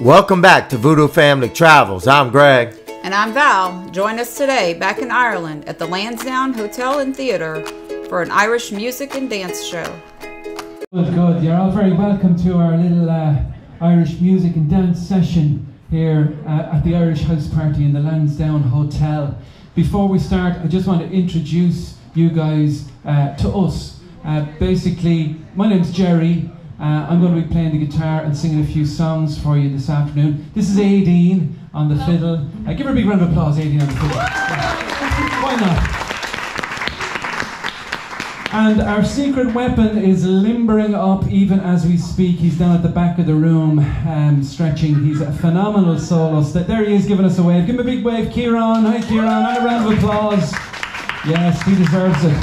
Welcome back to Voodoo Family Travels. I'm Greg. And I'm Val. Join us today back in Ireland at the Lansdowne Hotel and Theatre for an Irish music and dance show. Good, good. You're all very welcome to our little uh, Irish music and dance session here uh, at the Irish House Party in the Lansdowne Hotel. Before we start, I just want to introduce you guys uh, to us. Uh, basically, my name's Jerry. Uh, I'm going to be playing the guitar and singing a few songs for you this afternoon. This is Aideen on the fiddle. Uh, give her a big round of applause, Aideen on the fiddle. Why not? And our secret weapon is limbering up even as we speak. He's down at the back of the room, um, stretching. He's a phenomenal soloist. There he is, giving us a wave. Give him a big wave, Kieran. Hi, Kieran. And a round of applause. Yes, he deserves it.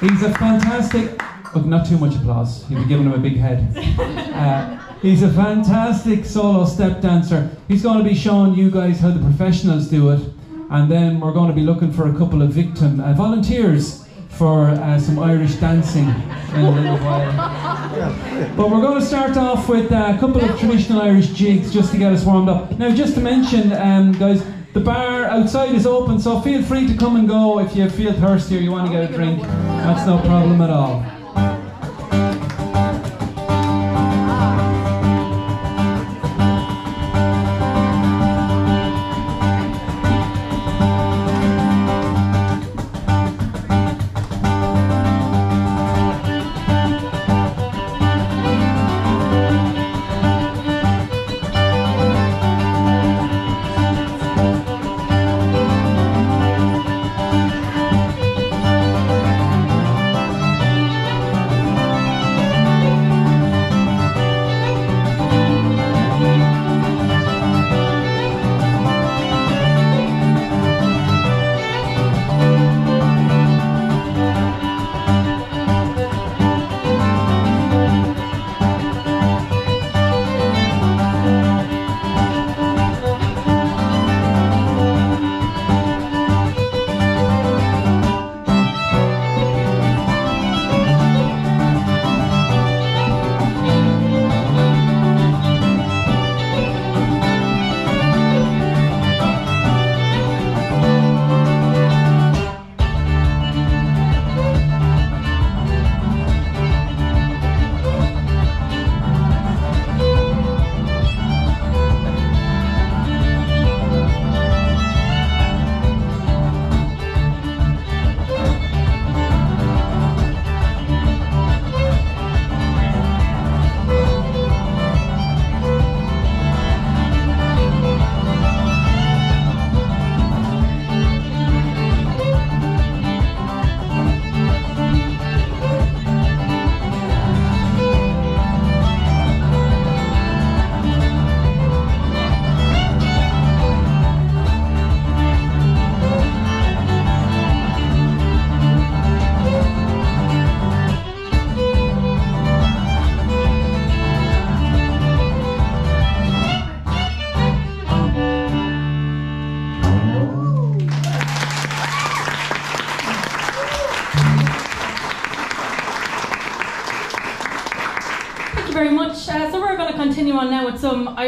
He's a fantastic. Look, not too much applause. You'll be giving him a big head. Uh, he's a fantastic solo step dancer. He's going to be showing you guys how the professionals do it, and then we're going to be looking for a couple of victim uh, volunteers for uh, some Irish dancing in a little while. But we're going to start off with uh, a couple of traditional Irish jigs just to get us warmed up. Now, just to mention, um, guys, the bar outside is open, so feel free to come and go if you feel thirsty or you want to get a drink. That's no problem at all.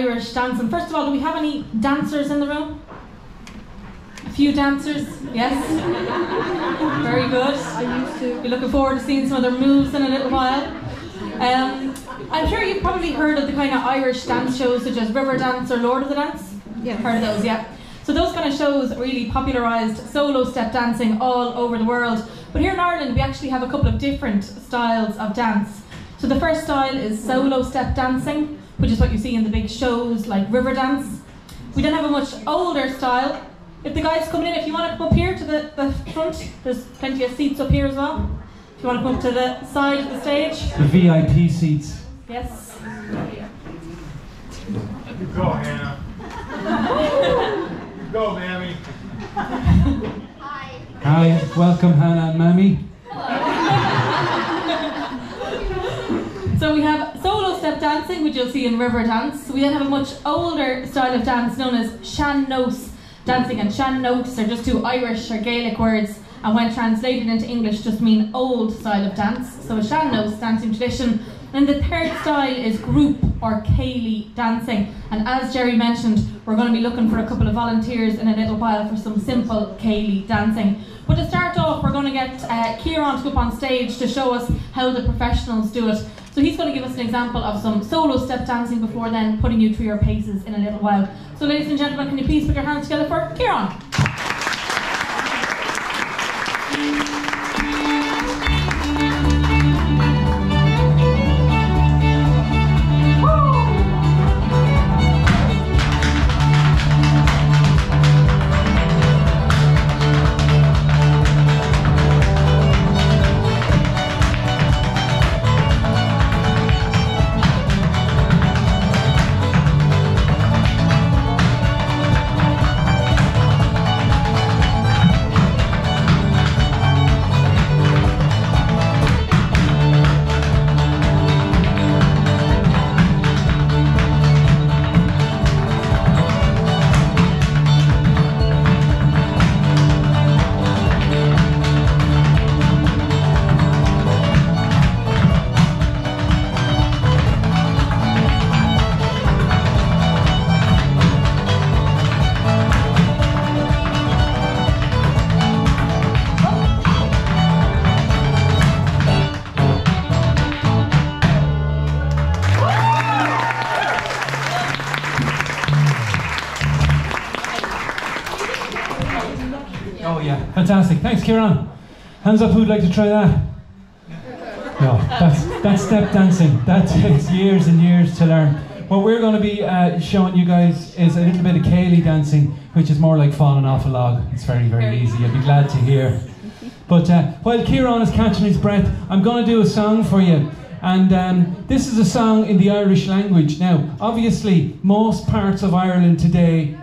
Now with some Irish dancing. First of all, do we have any dancers in the room? A few dancers, yes. Very good. I used to. Be looking forward to seeing some of their moves in a little while. Um, I'm sure you've probably heard of the kind of Irish dance shows such as Riverdance or Lord of the Dance. Yeah. Heard of those, yeah. So those kind of shows really popularised solo step dancing all over the world. But here in Ireland, we actually have a couple of different styles of dance. So the first style is solo step dancing, which is what you see in the big shows like Riverdance. We then have a much older style. If the guys coming in, if you want to come up here to the, the front, there's plenty of seats up here as well. If you want to come up to the side of the stage, The VIP seats. yes. Go, Hannah. Go, Mammy. Hi, Hi, welcome Hannah and Mammy. So we have solo step dancing, which you'll see in river dance. We then have a much older style of dance known as sean-nós dancing, and shan notes are just two Irish or Gaelic words, and when translated into English, just mean old style of dance. So a sean-nós dancing tradition And the third style is group or céilí dancing. And as Jerry mentioned, we're going to be looking for a couple of volunteers in a little while for some simple céilí dancing. But to start off, we're going to get uh, Kieran to go up on stage to show us how the professionals do it. So he's going to give us an example of some solo step dancing before then putting you through your paces in a little while. So ladies and gentlemen, can you please put your hands together for Kieran? Thanks, Kieran. Hands up who'd like to try that? No, that's that's step dancing. That takes years and years to learn. What we're going to be uh, showing you guys is a little bit of céilí dancing, which is more like falling off a log. It's very, very easy. You'll be glad to hear. But uh, while Kieran is catching his breath, I'm going to do a song for you. And um, this is a song in the Irish language. Now, obviously, most parts of Ireland today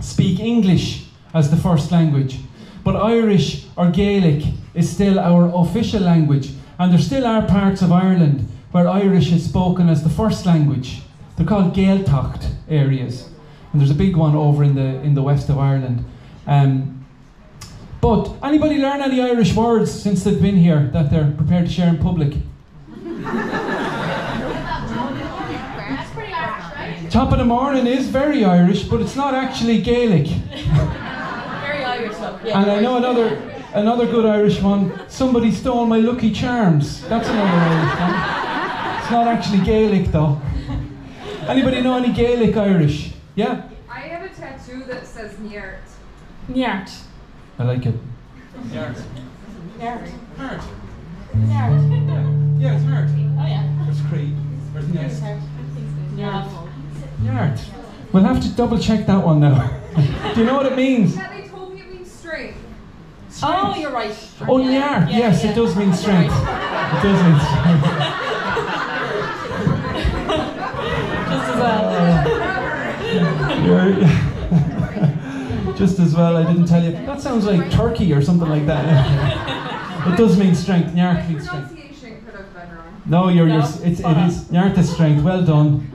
speak English as the first language. But Irish or Gaelic is still our official language. And there still are parts of Ireland where Irish is spoken as the first language. They're called Gaeltacht areas. And there's a big one over in the, in the west of Ireland. Um, but anybody learn any Irish words since they've been here that they're prepared to share in public? That's pretty Irish, right? Top of the morning is very Irish, but it's not actually Gaelic. Very Irish, though. Yeah. And I know another another good Irish one. Somebody stole my Lucky Charms. That's another Irish one. It's not actually Gaelic though. Anybody know any Gaelic Irish? Yeah, I have a tattoo that says Nyert. Nyart. I like it. Nyart. Hard. Nyart. Yeah, it's hard. Oh, yeah. It's Creed. Where's next? Nyart. Yard. We'll have to double check that one now. Do you know what it means? Yeah, they told me it means straight. Oh, you're right. Oh, Yeah, yard. yeah, yes, yeah. it does mean strength. right. It does mean strength. Just as well. You're- Just as well, I didn't tell you. That sounds like turkey or something like that. it does mean strength. My Nyart means strength. pronunciation could have been wrong. No, you're, you're No, s- it's, spot it on. is strength. Well done.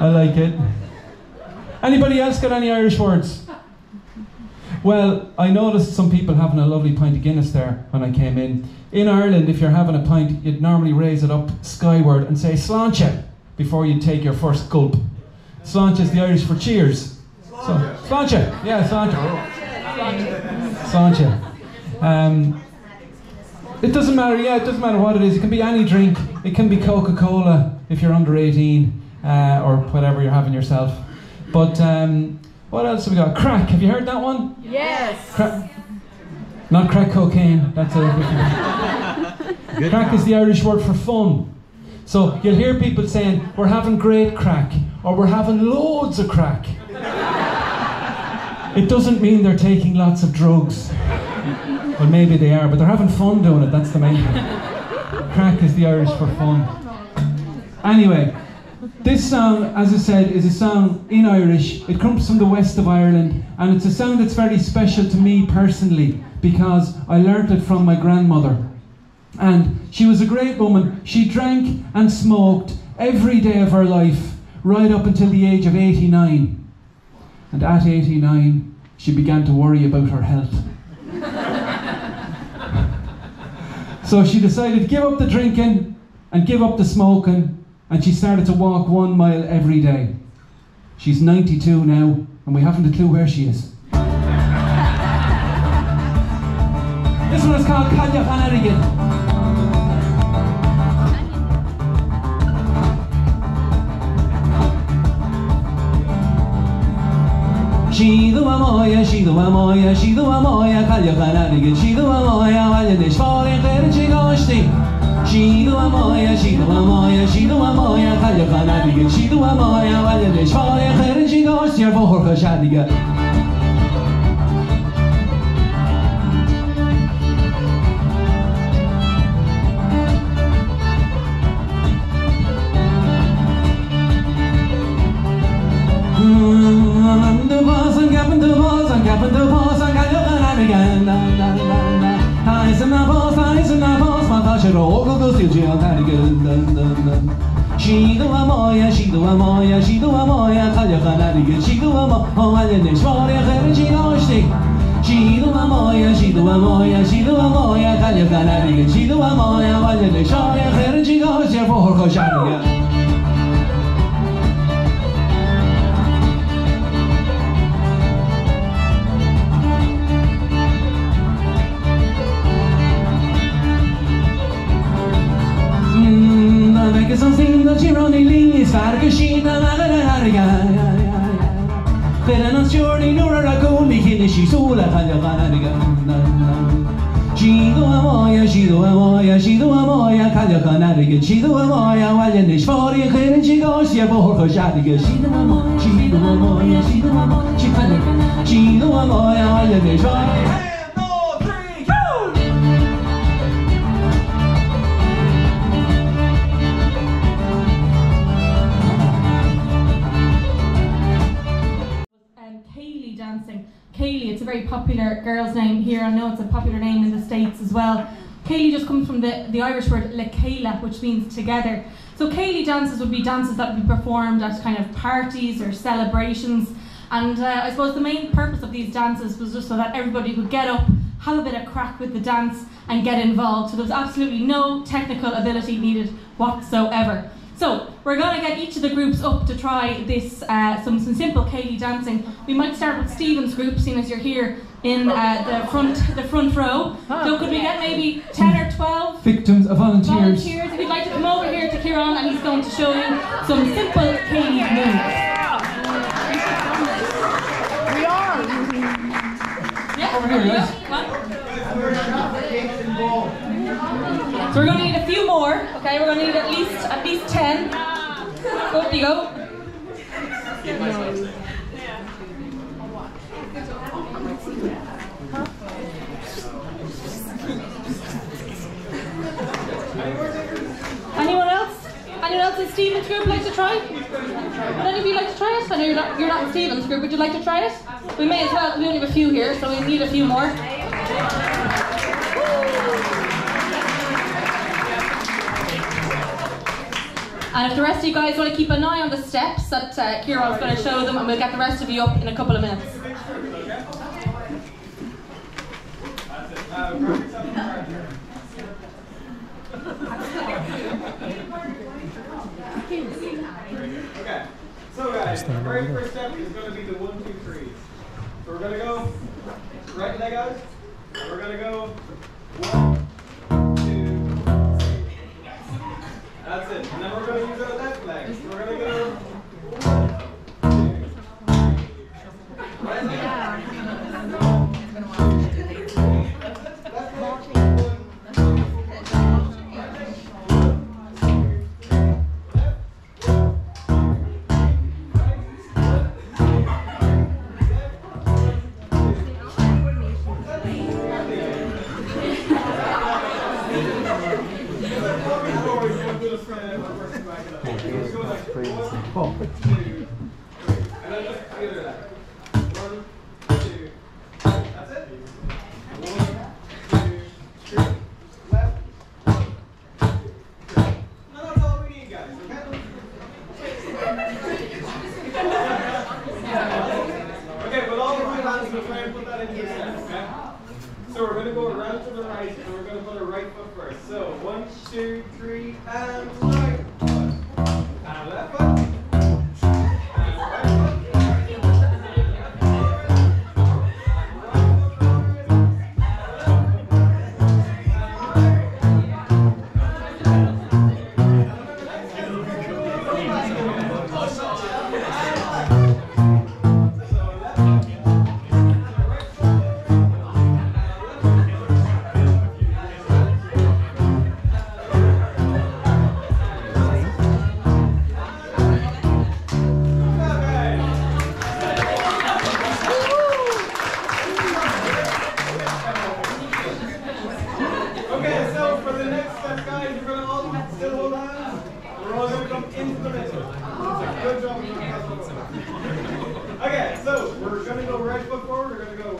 I like it. Anybody else got any Irish words? Well, I noticed some people having a lovely pint of Guinness there when I came in. In Ireland, if you're having a pint, you'd normally raise it up skyward and say sláinte before you take your first gulp. Sláinte is the Irish for cheers. So, sláinte, yeah, sláinte. Sláinte. Um, it doesn't matter, yeah, it doesn't matter what it is. It can be any drink. It can be Coca Cola if you're under 18 uh, or whatever you're having yourself. But um, what else have we got? Craic, have you heard that one? Yes. Craic. Not crack cocaine, that's a different. craic is the Irish word for fun. So you'll hear people saying, we're having great craic, or we're having loads of craic. It doesn't mean they're taking lots of drugs. Well, maybe they are, but they're having fun doing it, that's the main thing. Craic is the Irish for fun. Anyway, this song, as I said, is a song in Irish. It comes from the west of Ireland, and it's a song that's very special to me personally because I learnt it from my grandmother. And she was a great woman. She drank and smoked every day of her life, right up until the age of 89. And at 89, she began to worry about her health. so she decided to give up the drinking and give up the smoking, and she started to walk one mile every day. She's 92 now, and we haven't a clue where she is. this one is called Kanya Flanagan. Shiduwa moya, shiduwa moya, shiduwa moya, kalya kanarige, shiduwa moya, valya de shvore kherchi Chido a moia, chido a moia, Chinua moja, Chinua moja, Chinua moja Kalioka na diga, Chinua moja Valide çare xerin Chinua Siervo horka Gap in the boss, gap in the boss, I got your gun again. I'm not boss, my gosh, it all goes to jail. That again. Dun dun dun. She do a moya, she do a moya, she do a moya, call your hand again. She do a mo, oh, I didn't show you her, she goes to. She do a moya, she do a moya, she do a moya, call your hand again. She do a moya, I didn't show you her, she goes to for her که sono sindaco nei linee sfargacina ma la larga per la nazione in ora racconti che ne ci sola faglia larga Cido a moia, cido a moia, cido a moia, cadio a canare che cido a moia, guaglia ne sfori, che ne ci gosia, porco sciarica, cido a moia, cido a moia, cido a moia, cido a moia, cido a moia, guaglia ne sfori. Kaylee, it's a very popular girl's name here. I know it's a popular name in the States as well. Kaylee just comes from the, the Irish word le chéile, which means together. So Kaylee dances would be dances that would be performed at kind of parties or celebrations. And uh, I suppose the main purpose of these dances was just so that everybody could get up, have a bit of craic with the dance, and get involved. So there was absolutely no technical ability needed whatsoever. So we're going to get each of the groups up to try this uh, some some simple céilí dancing. We might start with Stephen's group, seeing as you're here in uh, the front the front row. So could we get maybe ten or twelve Victims, uh, volunteers. volunteers? If you'd like to come over here to Kieran, and he's going to show you some simple céilí moves. We are. Yeah, Over here, you go. guys. Come on. So we're going to need a few more. Okay, we're going to need at least at least ten. Go, you go. Anyone else? Anyone else in Stephen's group like to try? Would any of you like to try it? I know you're not, you're not in Stephen's group. Would you like to try it? We may as well. We only have a few here, so we need a few more. And if the rest of you guys want to keep an eye on the steps that uh, Kieran's going to show them, and we'll get the rest of you up in a couple of minutes. Okay. So guys, the very first step is going to be the one, two, threes. So we're going to go right leg out. We're going to go one, That's it. And then we're going to use our left leg. We're going to go one, two, three. Right leg Okay, going to go right foot forward or going to go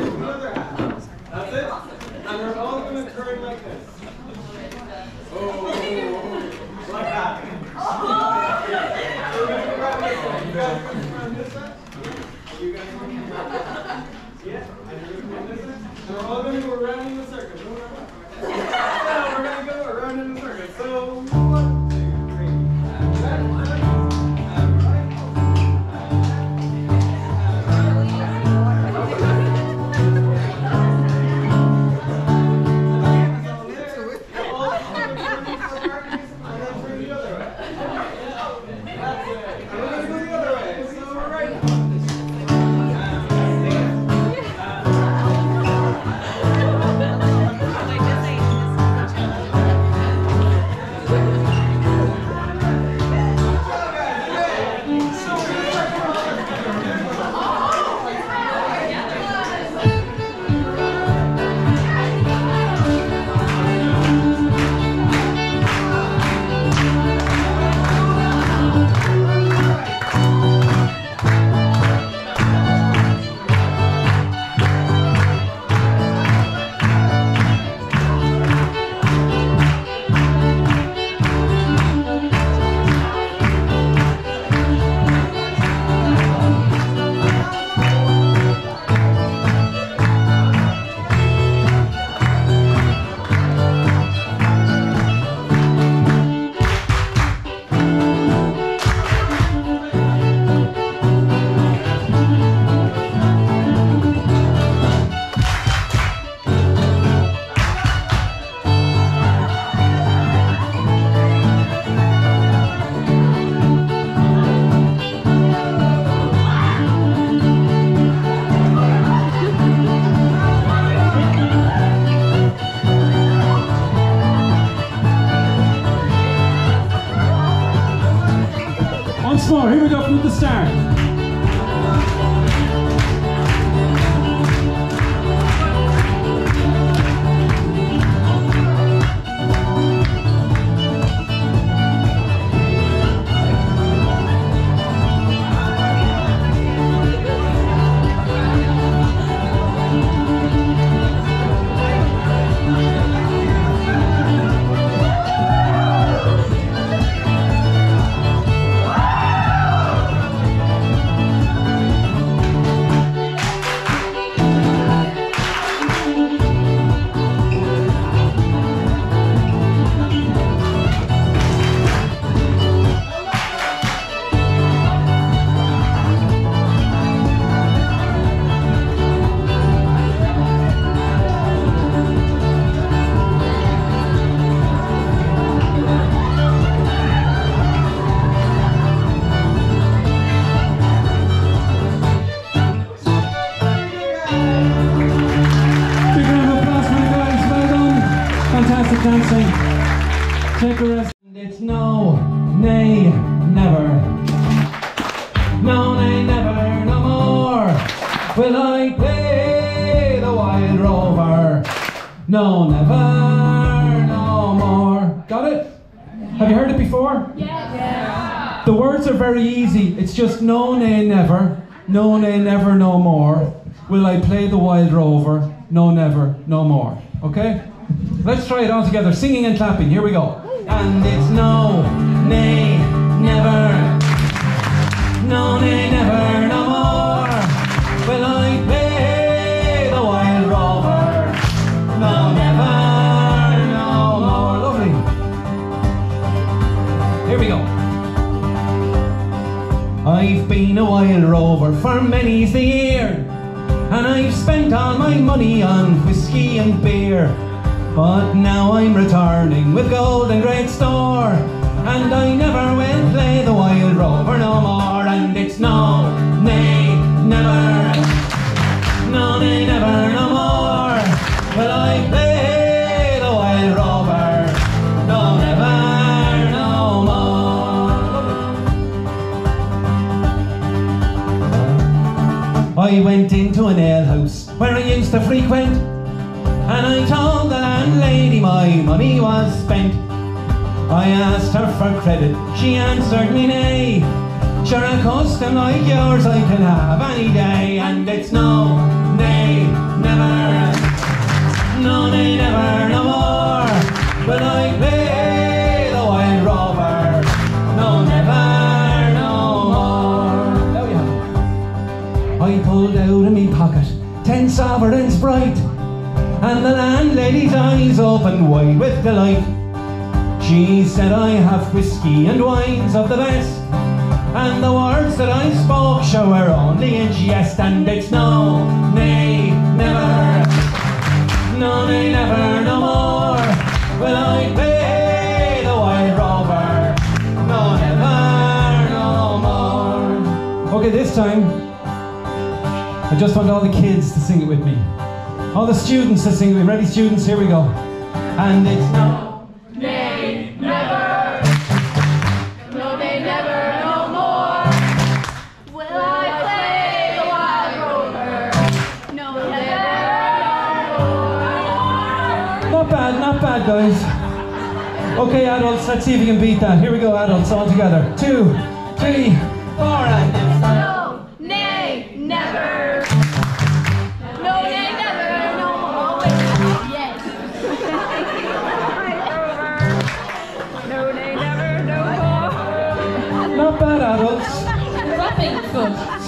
That's it. And they're all going to turn like this. No, nay, never. No, nay, never, no more. Will I play the wild rover? No, never, no more. Okay? Let's try it all together. Singing and clapping. Here we go. And it's no, nay, never. No, nay, never, no more. I've been a wild rover for many's the year, and I've spent all my money on whiskey and beer. But now I'm returning with gold and great store, and I never will play the wild rover no more. And it's no, nay, never, no, nay, never, no more. Will I play used to frequent, and I told the landlady my money was spent. I asked her for credit, she answered me nay. Sure, a custom like yours I can have any day, and it's no, nay, never, no, nay, never, no more. Will I sovereigns bright, and the landlady's eyes opened wide with delight. She said, I have whiskey and wines of the best, and the words that I spoke show were only in jest, and it's no, nay, never, no, nay, never, no more. Will I play the wild rover? No, never, no more. Okay, this time. I just want all the kids to sing it with me. All the students to sing it with me. Ready, students? Here we go. And it's no. Nay, never. No, nay, never, no more. Will I play the wild rover? No, never, no more. Not bad, not bad, guys. Okay, adults, let's see if you can beat that. Here we go, adults, all together. Two, three, four, and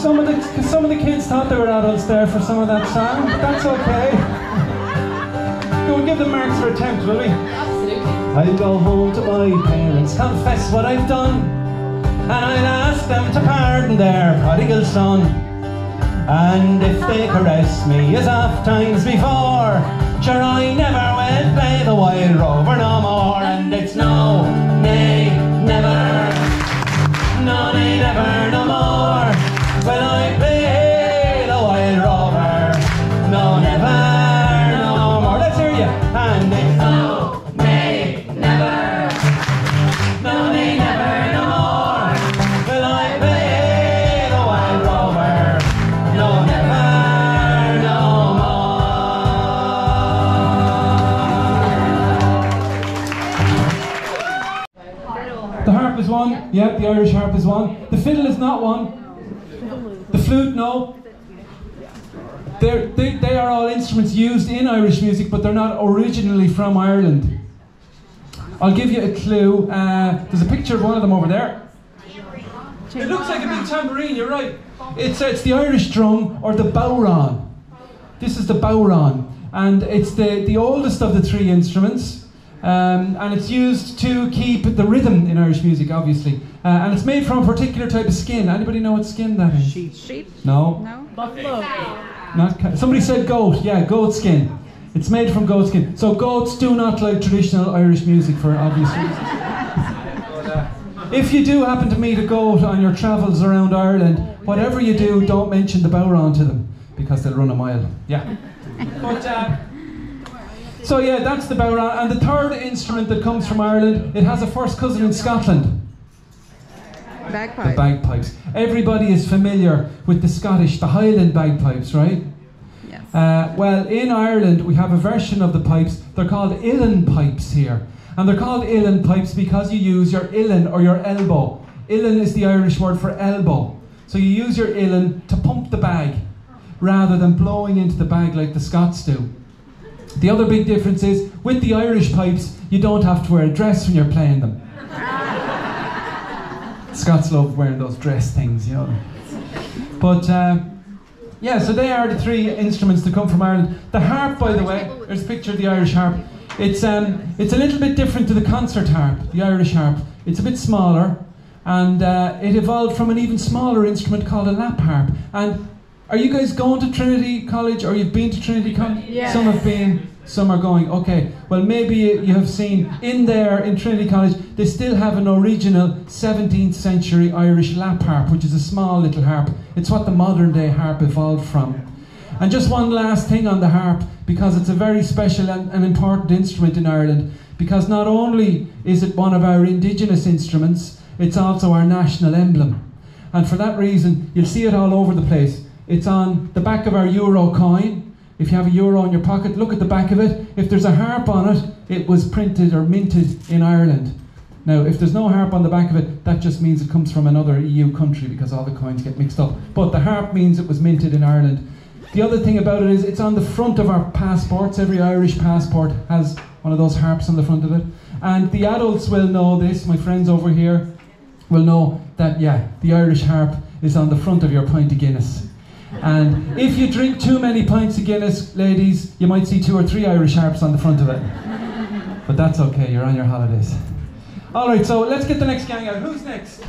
Some of the some of the kids thought they were adults there for some of that song. But that's okay. Go and give them marks for attempt, will we? Absolutely. I'll go home to my parents, confess what I've done, and I'll ask them to pardon their prodigal son. And if they caress me as oft times before, sure I never will play the wild rover no more. And it's no, Yep, the Irish harp is one. The fiddle is not one. The flute, no. They're, they, they are all instruments used in Irish music, but they're not originally from Ireland. I'll give you a clue. Uh, there's a picture of one of them over there. It looks like a big tambourine, you're right. It's, it's the Irish drum or the bodhrán. This is the bodhrán, and it's the, the oldest of the three instruments. Um, and it's used to keep the rhythm in Irish music, obviously. Uh, and it's made from a particular type of skin. Anybody know what skin that is? Sheep. Sheep? No. No? Buffalo. Not ca- somebody said goat. Yeah, goat skin. It's made from goat skin. So goats do not like traditional Irish music for obvious reasons. If you do happen to meet a goat on your travels around Ireland, whatever you do, don't mention the bodhrán to them because they'll run a mile. Yeah. But, uh, so yeah, that's the bodhrán. And the third instrument that comes from Ireland, it has a first cousin in Scotland. The bagpipes. Everybody is familiar with the Scottish, the Highland bagpipes, right? Yes. Uh, well, in Ireland, we have a version of the pipes. They're called Uilleann pipes here. And they're called Uilleann pipes because you use your Uilleann or your elbow. Uilleann is the Irish word for elbow. So you use your Uilleann to pump the bag rather than blowing into the bag like the Scots do. The other big difference is with the Irish pipes, you don't have to wear a dress when you're playing them. Scots love wearing those dress things, you know. But uh, yeah, so they are the three instruments that come from Ireland. The harp, by the way, there's a picture of the Irish harp. It's um, it's a little bit different to the concert harp, the Irish harp. It's a bit smaller, and uh, it evolved from an even smaller instrument called a lap harp. And are you guys going to Trinity College, or you've been to Trinity College? Yes. Some have been. Some are going. Okay. Well, maybe you you have seen in there in Trinity College, they still have an original 17th century Irish lap harp, which is a small little harp. It's what the modern day harp evolved from. And just one last thing on the harp, because it's a very special and, and important instrument in Ireland, because not only is it one of our indigenous instruments, it's also our national emblem. And for that reason, you'll see it all over the place. It's on the back of our euro coin. If you have a euro in your pocket, look at the back of it. If there's a harp on it, it was printed or minted in Ireland. Now, if there's no harp on the back of it, that just means it comes from another EU country because all the coins get mixed up. But the harp means it was minted in Ireland. The other thing about it is it's on the front of our passports. Every Irish passport has one of those harps on the front of it. And the adults will know this, my friends over here will know that, yeah, the Irish harp is on the front of your pint of Guinness. And if you drink too many pints of Guinness, ladies, you might see two or three Irish harps on the front of it. But that's okay, you're on your holidays. All right, so let's get the next gang out. Who's next?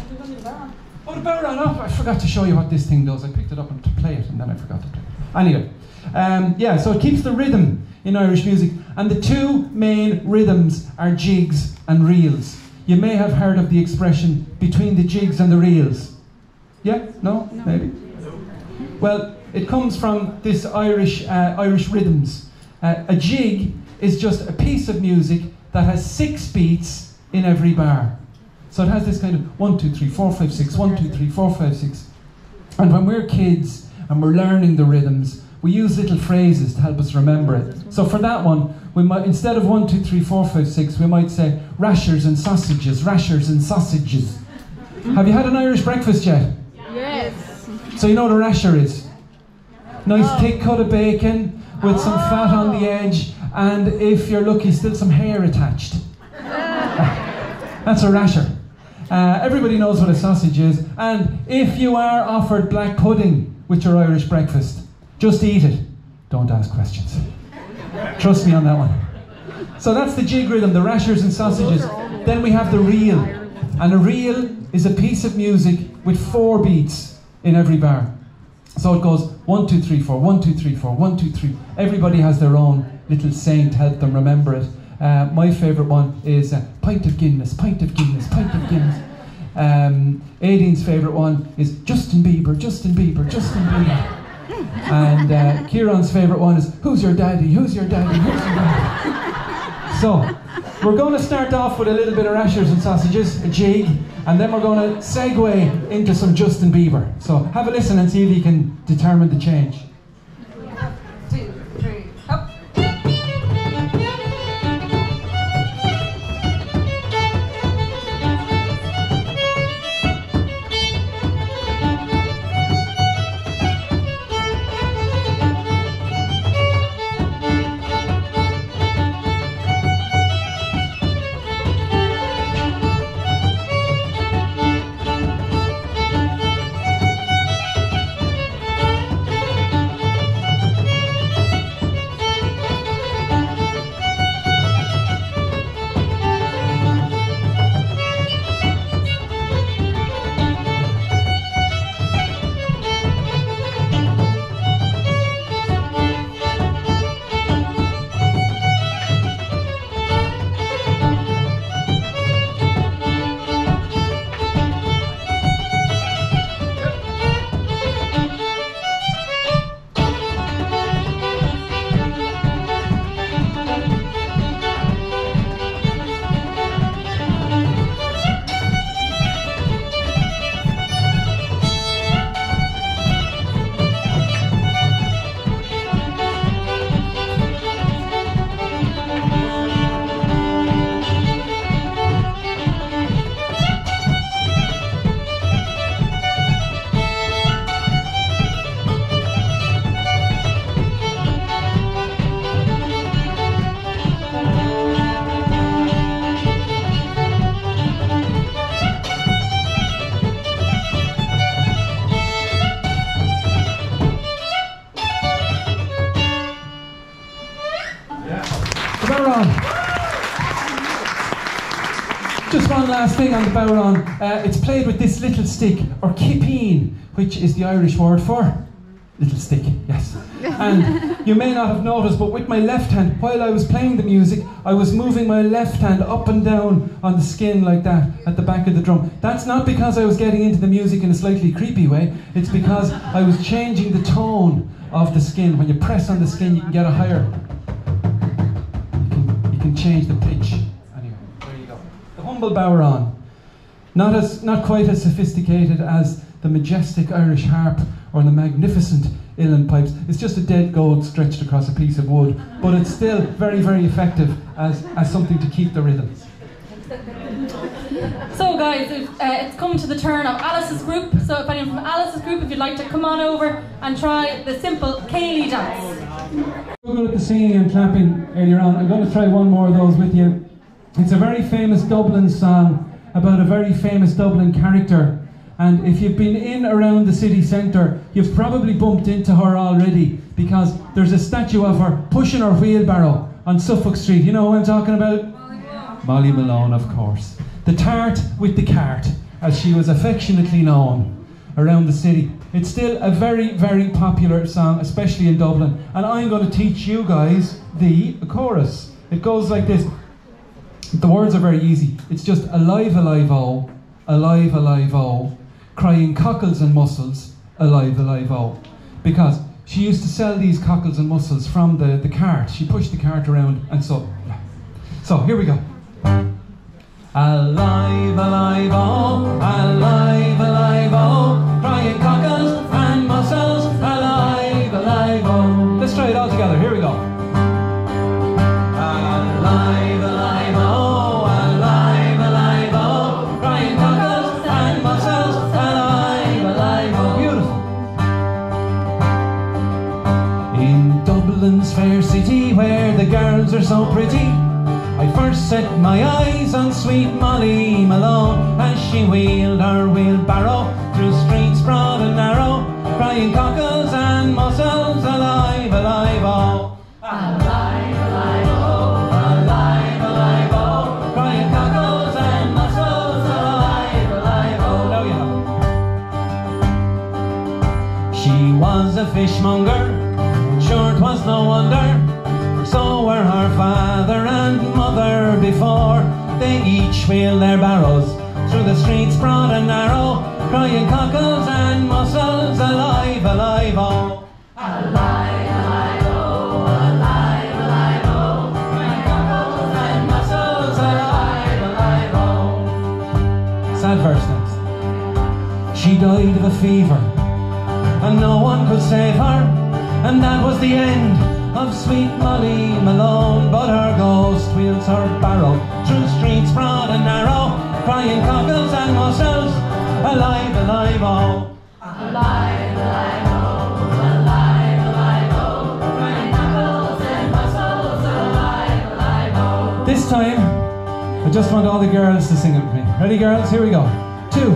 Oh, the Baron up. I forgot to show you what this thing does. I picked it up and to play it, and then I forgot to play it. Anyway, um, yeah, so it keeps the rhythm in Irish music. And the two main rhythms are jigs and reels. You may have heard of the expression between the jigs and the reels. Yeah? No? No? Maybe? Well, it comes from this Irish, uh, Irish rhythms. Uh, a jig is just a piece of music that has six beats in every bar. So it has this kind of one, two, three, four, five, six, one, two, three, four, five, six. And when we're kids and we're learning the rhythms, we use little phrases to help us remember it. So for that one, we might instead of one, two, three, four, five, six, we might say rashers and sausages, rashers and sausages. Have you had an Irish breakfast yet? Yes. So you know what a rasher is? Nice thick cut of bacon with some fat on the edge, and if you're lucky, still some hair attached. That's a rasher. Uh, everybody knows what a sausage is, and if you are offered black pudding with your Irish breakfast, just eat it. Don't ask questions. Trust me on that one. So that's the jig rhythm, the rashers and sausages. Then we have the reel. And a reel is a piece of music with four beats in every bar. So it goes one, two, three, four, one, two, three, four, one, two, three. Everybody has their own little saying to help them remember it. Uh, my favourite one is uh, pint of Guinness, pint of Guinness, pint of Guinness. Um, Aideen's favourite one is Justin Bieber, Justin Bieber, Justin Bieber. And uh, Kieran's favourite one is Who's your daddy? Who's your daddy? Who's your daddy? So, we're going to start off with a little bit of rashers and sausages, a jig, and then we're going to segue into some Justin Bieber. So, have a listen and see if you can determine the change. Last thing on the bodhrán. Uh, it's played with this little stick, or kippeen, which is the Irish word for little stick, yes. And you may not have noticed, but with my left hand, while I was playing the music, I was moving my left hand up and down on the skin like that at the back of the drum. That's not because I was getting into the music in a slightly creepy way, it's because I was changing the tone of the skin. When you press on the skin, you can get a higher. You can, you can change the pitch. Anyway, there you go. The humble bodhrán. Not, as, not quite as sophisticated as the majestic Irish harp or the magnificent uilleann pipes. It's just a dead goat stretched across a piece of wood, but it's still very, very effective as, as something to keep the rhythm. So, guys, if, uh, it's come to the turn of Alice's group. So, if anyone from Alice's group, if you'd like to come on over and try the simple céilí dance. We good at the singing and clapping earlier on. I'm going to try one more of those with you. It's a very famous Dublin song about a very famous Dublin character. And if you've been in around the city centre, you've probably bumped into her already because there's a statue of her pushing her wheelbarrow on Suffolk Street. You know who I'm talking about? Molly Malone, of course. The tart with the cart, as she was affectionately known around the city. It's still a very, very popular song, especially in Dublin. And I'm going to teach you guys the chorus. It goes like this. The words are very easy. It's just alive, alive, oh, alive, alive, oh, crying cockles and mussels, alive, alive, oh. Because she used to sell these cockles and mussels from the, the cart. She pushed the cart around and so. So here we go. Alive, alive, oh, alive, alive, oh, girls are so pretty, I first set my eyes on sweet Molly Malone as she wheeled her wheelbarrow through streets broad and narrow, crying cockles and mussels, Each their barrows through the streets broad and narrow, crying cockles and mussels, alive, alive, oh. Alive, alive, oh, alive, alive, oh, crying cockles and mussels, alive, alive, oh. Sad verse next. She died of a fever and no one could save her. And that was the end of sweet Molly Malone. But her ghost wheels her barrow broad and narrow, crying cockles and mussels, alive, alive, oh. Alive, alive, oh, alive, alive, oh, crying cockles and mussels, alive, alive, oh. This time, I just want all the girls to sing it with me. Ready, girls? Here we go. Two,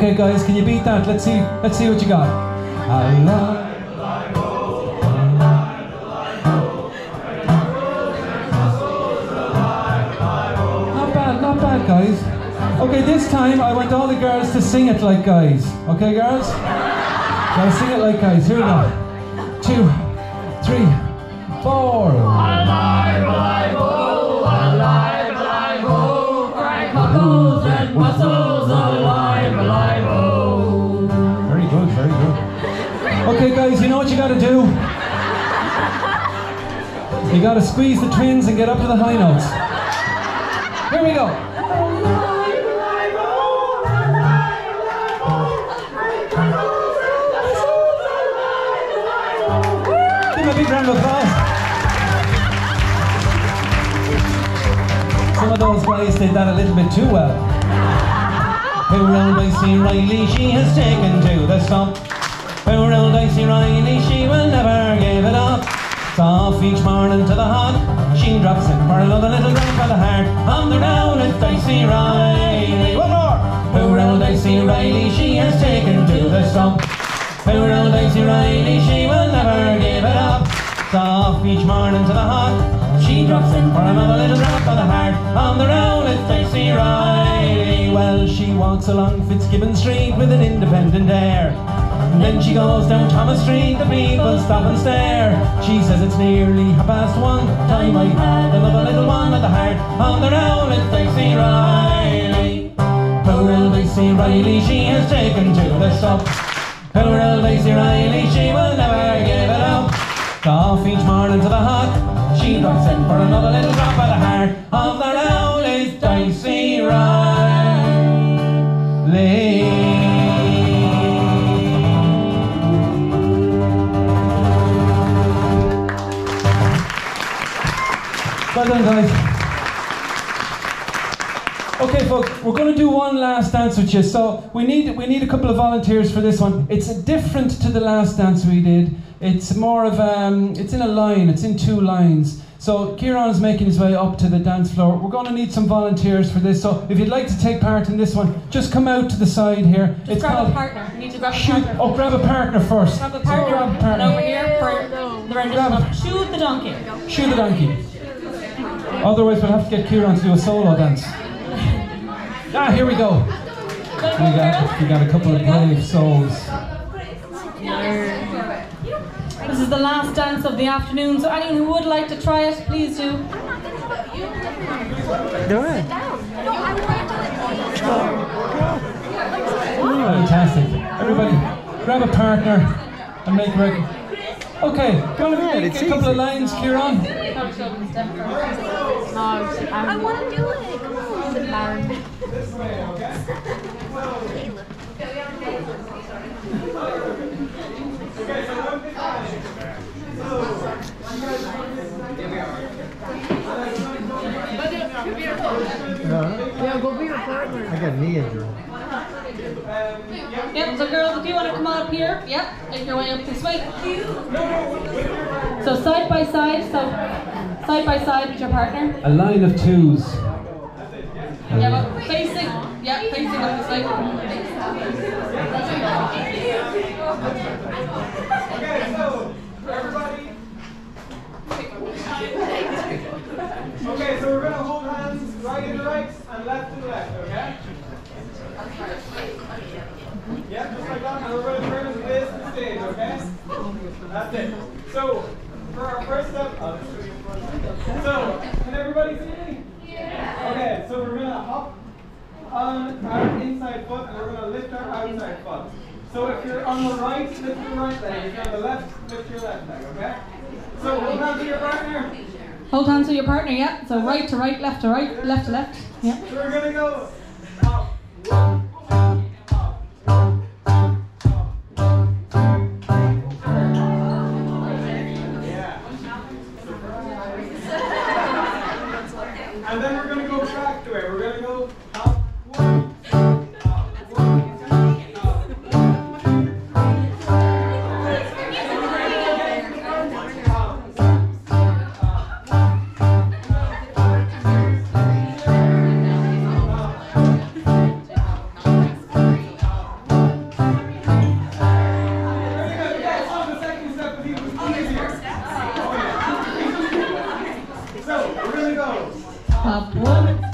Okay, guys, can you beat that? Let's see. Let's see what you got. Not bad, not bad, guys. Okay, this time I want all the girls to sing it like guys. Okay, girls? Now sing it like guys. Here we go. Two, three, four. You gotta squeeze the twins and get up to the high notes. Here we go. Give a big round of applause. Some of those guys did that a little bit too well. Poor old Dicey Riley, she has taken to the stump. Poor old Dicey Riley, she will never give it up. Off each morning to the hut. She drops in for another little drink for the heart. On the round with Dicey Riley. One more. has taken to the stump. Poor old Daisy Riley, she will never give it up. Off each morning to the hut, she drops in for another little drop of the heart. On the road is Daisy Riley. Well, she walks along Fitzgibbon Street with an independent air. And then she goes down Thomas Street, the people stop and stare. She says it's nearly half past one. Time I had another little one at the heart. On the road is Daisy Riley. Poor old Daisy Riley, she has taken to the shop. Poor old Daisy Riley, she will never give it up. Off each morning to the hut, she drops in for another little drop of the heart. Of the road is Daisy Riley. Well done, guys. Okay, folks, we're going to do one last dance with you. So we need we need a couple of volunteers for this one. It's different to the last dance we did. It's more of um, it's in a line. It's in two lines. So Kieran's making his way up to the dance floor. We're going to need some volunteers for this. So if you'd like to take part in this one, just come out to the side here. Just it's grab called a partner. You need to grab a shoot. partner. Oh, grab a partner first. Grab a So partner. grab a And over here for the rendition of Shoot the Donkey. Shoot the donkey. Otherwise, we'll have to get Kieran to do a solo dance. Ah, here we go. We got, we got a couple of brave souls. This is the last dance of the afternoon, so anyone who would like to try it, please do. Do it. Fantastic. Everybody, grab a partner and make ready. Okay, do you want to make a couple of lines, Kieran? I want to do it. Come on. Yeah, go be your partner. I got knee injury. Yep, so girls, if you want to come on up here, yep, make your way up this way. So side by side, so side by side with your partner. A line of twos. Yeah, but facing, yeah, facing up this way. Okay, so everybody. Okay, so we're gonna hold hands right in the right and left in the left, okay? Yeah, just like that, and we're gonna turn into this and stage, okay? That's it. So, for our first step, I'll just show you. So, can everybody see me? Yeah. Okay, so we're gonna hop on our inside foot and we're gonna lift our outside foot. So if you're on the right, lift your right leg. If you're on the left, lift your left leg, okay? So hold on to your partner. Hold hands with your partner, yeah. So right to right, left to right, left to left. Yeah. So we're gonna go go Up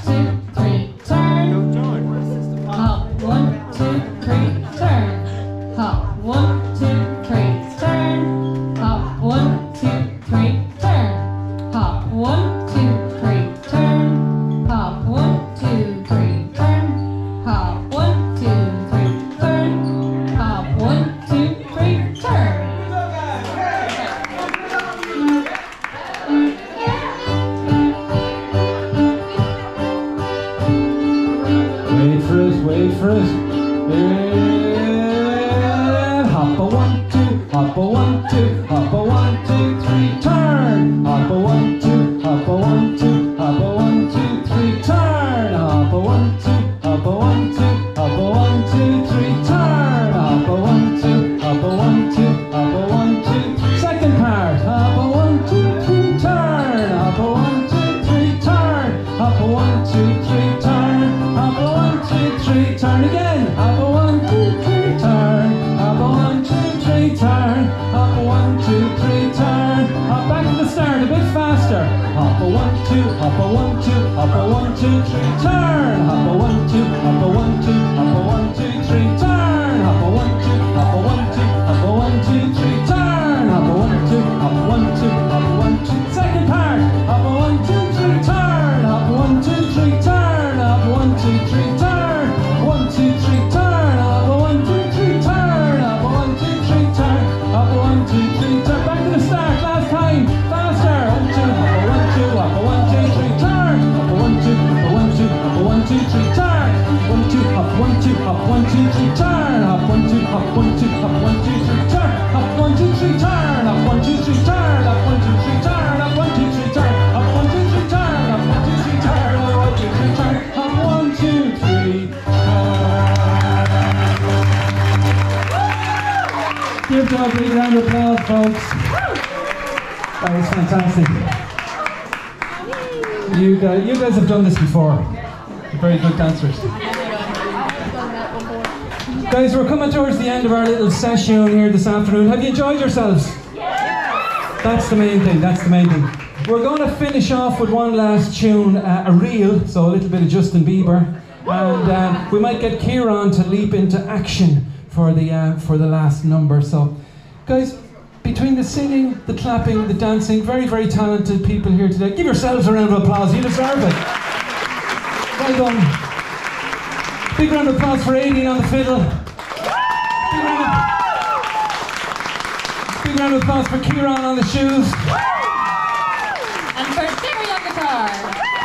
fantastic. You guys, you guys have done this before. You're very good dancers. Guys, we're coming towards the end of our little session here this afternoon. Have you enjoyed yourselves? That's the main thing. That's the main thing. We're going to finish off with one last tune, uh, a reel, so a little bit of Justin Bieber, and uh, we might get Kieran to leap into action for the uh, for the last number. So, guys, between the singing, the clapping, the dancing, very very talented people here today. Give yourselves a round of applause. You deserve it. Well done. Big round of applause for Aideen on the fiddle. Big round of, big round of applause for Kieran on the shoes. And for Terry on guitar.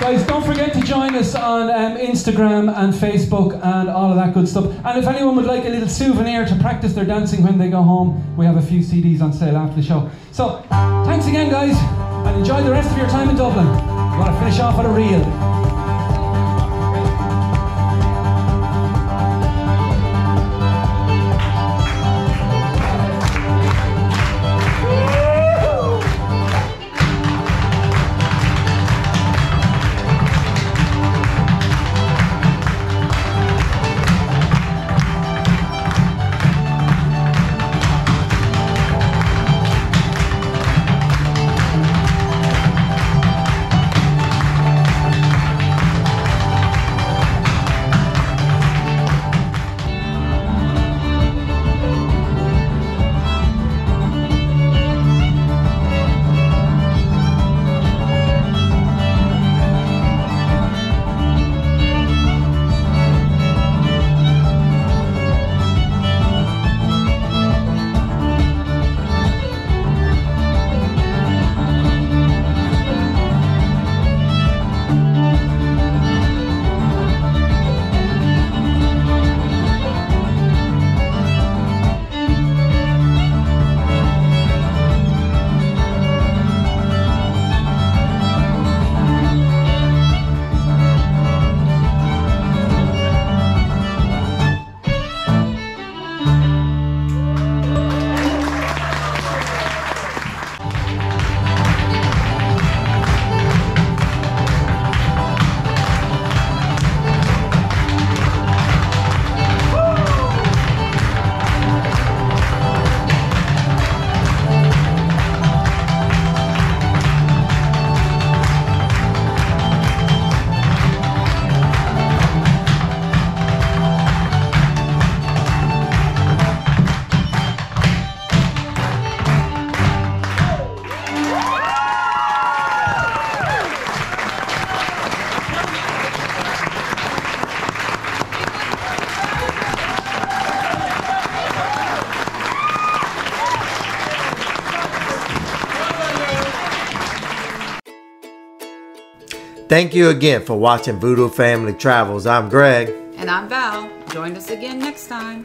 Guys, don't forget to join us on um, Instagram and Facebook and all of that good stuff. And if anyone would like a little souvenir to practice their dancing when they go home, we have a few CDs on sale after the show. So, thanks again, guys, and enjoy the rest of your time in Dublin. We want to finish off with a reel. Thank you again for watching Voodoo Family Travels. I'm Greg. And I'm Val. Join us again next time.